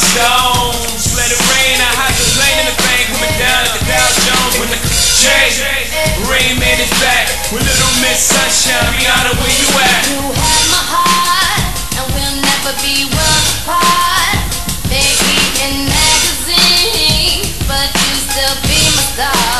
stones. Let it rain, I hide the plane in the bank. Coming down at the Dow Jones when the Jay Rain Man is back with Little Miss Sunshine. Rihanna, where you at? You have my heart, and we'll never be worlds apart. Maybe in magazines, but you still be my star.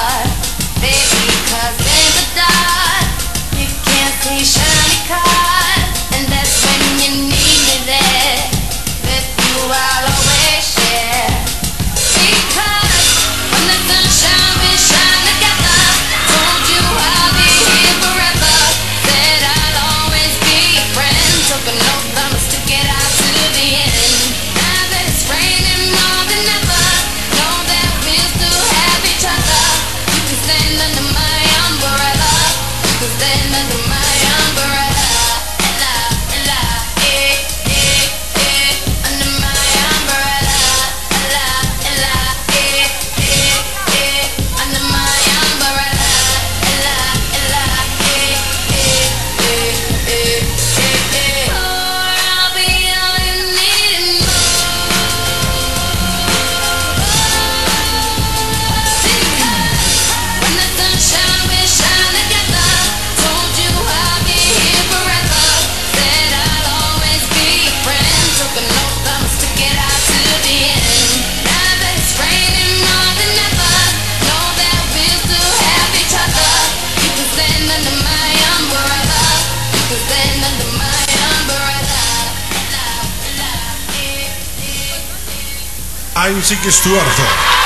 I'm Sick Stewart.